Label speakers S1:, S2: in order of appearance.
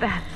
S1: that.